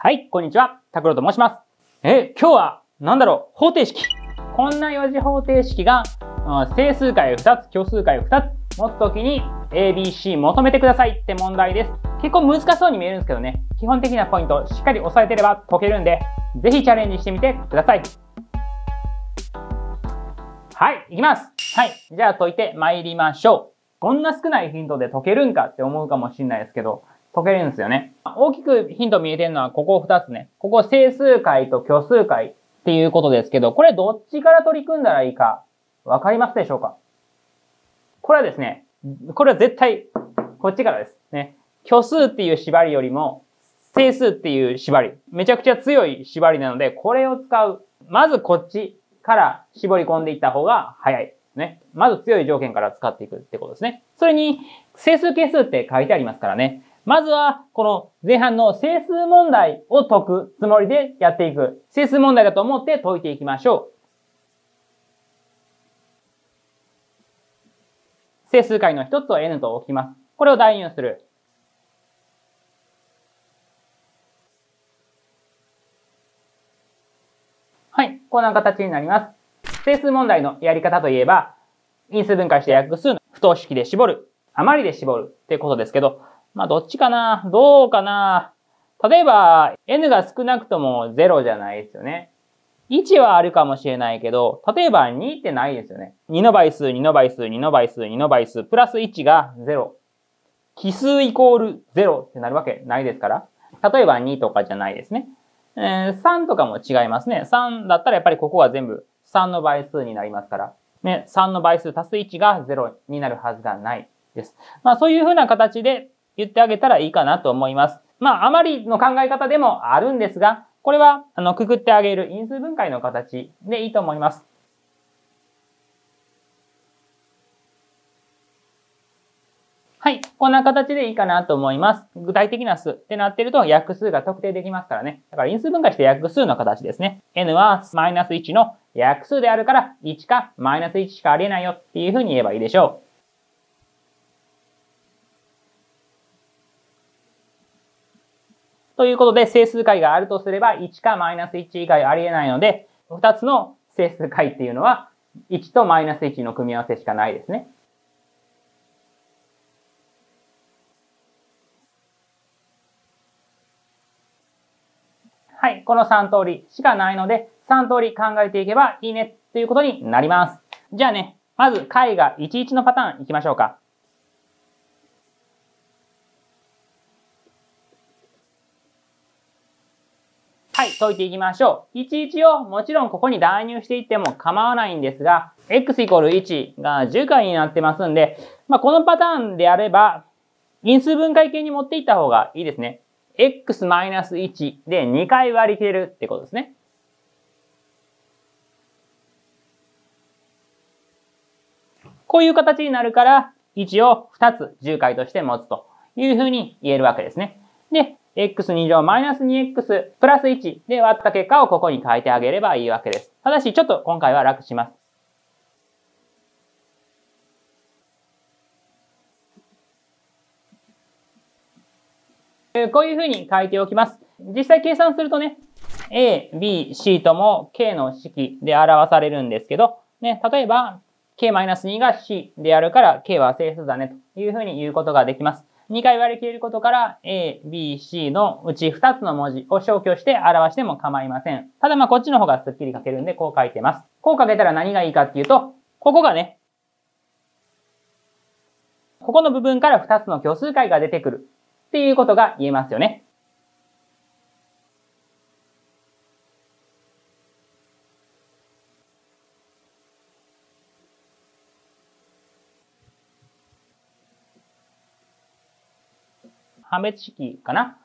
はい、こんにちは。拓郎と申します。え、今日は、なんだろう、方程式。こんな4次方程式が、整数解2つ、虚数解2つ持つときに、ABC 求めてくださいって問題です。結構難しそうに見えるんですけどね、基本的なポイントしっかり押さえてれば解けるんで、ぜひチャレンジしてみてください。はい、いきます。はい、じゃあ解いて参りましょう。こんな少ないヒントで解けるんかって思うかもしれないですけど、解けるんですよね。大きくヒント見えてるのはここ2つね。ここ整数解と虚数解っていうことですけど、これどっちから取り組んだらいいか、わかりますでしょうか？これはですね、これは絶対、こっちからです。ね。虚数っていう縛りよりも、整数っていう縛り。めちゃくちゃ強い縛りなので、これを使う。まずこっちから絞り込んでいった方が早い。ね。まず強い条件から使っていくってことですね。それに、整数係数って書いてありますからね。まずは、この前半の整数問題を解くつもりでやっていく。整数問題だと思って解いていきましょう。整数解の一つを n と置きます。これを代入する。はい。こんな形になります。整数問題のやり方といえば、因数分解して約数の不等式で絞る、余りで絞るっていうことですけど、まあどっちかな？どうかな？例えば、n が少なくとも0じゃないですよね。1はあるかもしれないけど、例えば2ってないですよね。2の倍数、2の倍数、2の倍数、2の倍数、プラス1が0。奇数イコール0ってなるわけないですから。例えば2とかじゃないですね。えー、3とかも違いますね。3だったらやっぱりここは全部3の倍数になりますから。ね、3の倍数足す1が0になるはずがないです。まあそういうふうな形で言ってあげたらいいかなと思います。まああまりの考え方でもあるんですが、これは、あの、くくってあげる因数分解の形でいいと思います。はい。こんな形でいいかなと思います。具体的な数ってなってると約数が特定できますからね。だから因数分解して約数の形ですね。n はマイナス1の約数であるから1かマイナス1しかありえないよっていうふうに言えばいいでしょう。ということで、整数解があるとすれば、1かマイナス1以外ありえないので、2つの整数解っていうのは、1とマイナス1の組み合わせしかないですね。はい。この3通りしかないので、3通り考えていけばいいねということになります。じゃあね、まず解が11のパターンいきましょうか。はい、解いていきましょう。11をもちろんここに代入していっても構わないんですが、x イコール1が10回になってますんで、まあ、このパターンであれば、因数分解形に持っていった方がいいですね。x-1 で2回割り切れるってことですね。こういう形になるから、1を2つ10回として持つというふうに言えるわけですね。で、x2 乗マイナス 2x プラス1で割った結果をここに書いてあげればいいわけです。ただし、ちょっと今回は楽します。こういうふうに書いておきます。実際計算するとね、a, b, c とも k の式で表されるんですけど、ね、例えば k-2 が c であるから k は整数だねというふうに言うことができます。2回割り切れることから A、B、C のうち2つの文字を消去して表しても構いません。ただまあこっちの方がスッキリ書けるんでこう書いてます。こう書けたら何がいいかっていうと、ここがね、ここの部分から2つの虚数解が出てくるっていうことが言えますよね。判別式かな？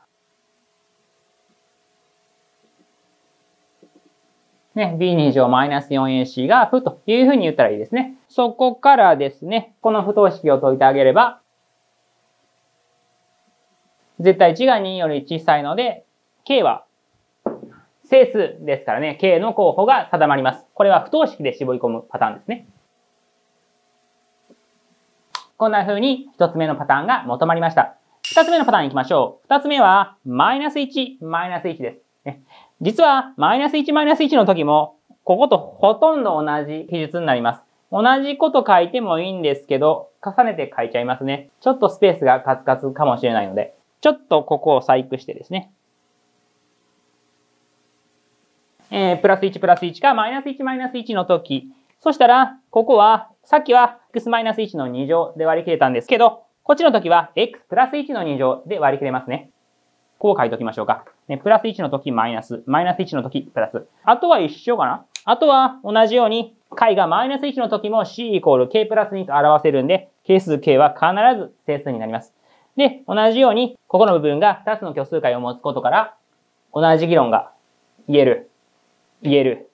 ね、b2 乗マイナス 4ac が負というふうに言ったらいいですね。そこからですね、この不等式を解いてあげれば、絶対値が2より小さいので、k は整数ですからね、k の候補が定まります。これは不等式で絞り込むパターンですね。こんな風に一つ目のパターンが求まりました。二つ目のパターン行きましょう。二つ目は、マイナス1、マイナス1です。実は、マイナス1、マイナス1の時も、こことほとんど同じ記述になります。同じこと書いてもいいんですけど、重ねて書いちゃいますね。ちょっとスペースがカツカツかもしれないので、ちょっとここを細工してですね。えー、プラス1プラス1かマイナス1マイナス1の時。そしたら、ここは、さっきは x マイナス1の2乗で割り切れたんですけど、こっちの時は x プラス1の2乗で割り切れますね。こう書いときましょうか。ね、プラス1の時マイナス、マイナス1の時プラス。あとは一緒かなあとは同じように解がマイナス1の時も c イコール k プラス2と表せるんで、係数 k は必ず整数になります。で、同じように、ここの部分が2つの虚数解を持つことから、同じ議論が言える、言える、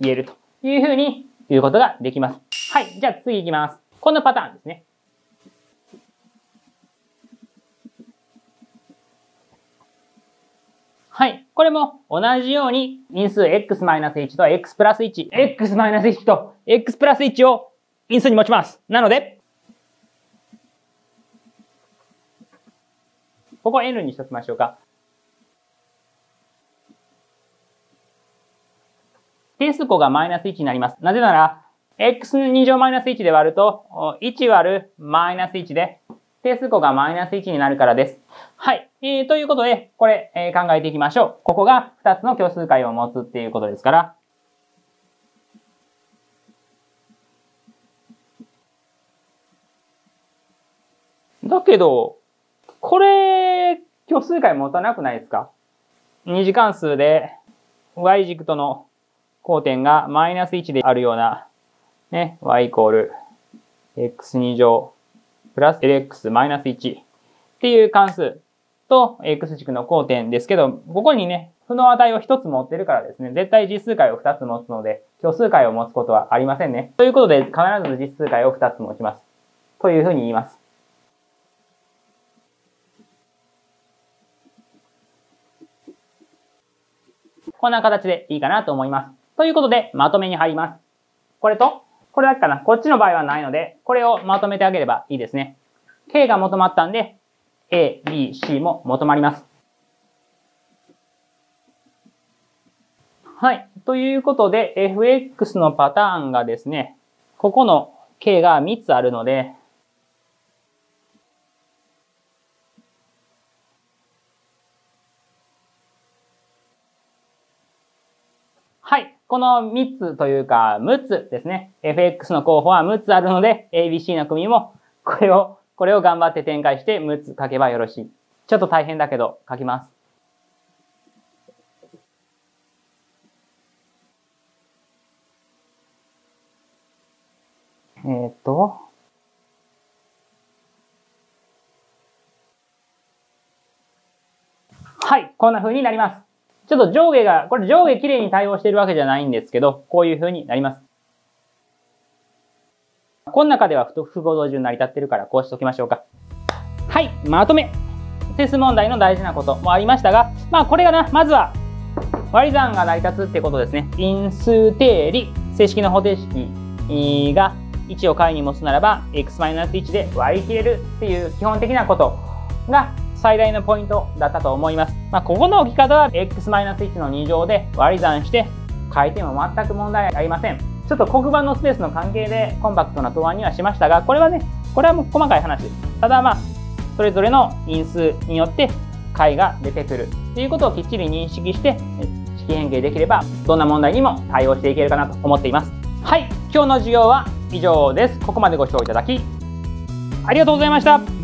言えるというふうに言うことができます。はい。じゃあ次行きます。このパターンですね。はい。これも同じように因数 x-1 と x プラス1、x-1 と x プラス1を因数に持ちます。なので、ここ n にしときましょうか。定数項がマイナス1になります。なぜなら、x2 乗マイナス1で割ると、1割るマイナス1で、定数項がマイナス1になるからです。はい。えー、ということで、これ、えー、考えていきましょう。ここが2つの虚数解を持つっていうことですから、だけど、これ、虚数解持たなくないですか？二次関数で y 軸との交点がマイナス1であるような、ね、y イコール x2 乗プラス lx マイナス1っていう関数と x 軸の交点ですけど、ここにね、負の値を1つ持ってるからですね、絶対実数解を2つ持つので、虚数解を持つことはありませんね。ということで、必ず実数解を2つ持ちます。というふうに言います。こんな形でいいかなと思います。ということで、まとめに入ります。これと、これだけかな。こっちの場合はないので、これをまとめてあげればいいですね。K が求まったんで、A、B、C も求まります。はい。ということで、fx のパターンがですね、ここの k が3つあるので、はい。この3つというか、6つですね。fx の候補は6つあるので、ABC の組も、これをこれを頑張って展開して6つ書けばよろしい。ちょっと大変だけど書きます。えー、っと、はい、こんな風になります。ちょっと上下が、これ上下綺麗に対応しているわけじゃないんですけど、こういう風になります。この中では不合同順成り立ってるからこうしておきましょうか。はい、まとめ。整数問題の大事なこともありましたが、まあこれがな、まずは割り算が成り立つってことですね。因数定理、正式の方程式が1を解に持つならば、x-1 で割り切れるっていう基本的なことが最大のポイントだったと思います。まあ、ここの置き方は x-1 の2乗で割り算して書いても全く問題ありません。ちょっと黒板のスペースの関係でコンパクトな答案にはしましたが、これはね、これはもう細かい話です。ただまあ、それぞれの因数によって解が出てくるっていうことをきっちり認識して、式変形できれば、どんな問題にも対応していけるかなと思っています。はい、今日の授業は以上です。ここまでご視聴いただき、ありがとうございました。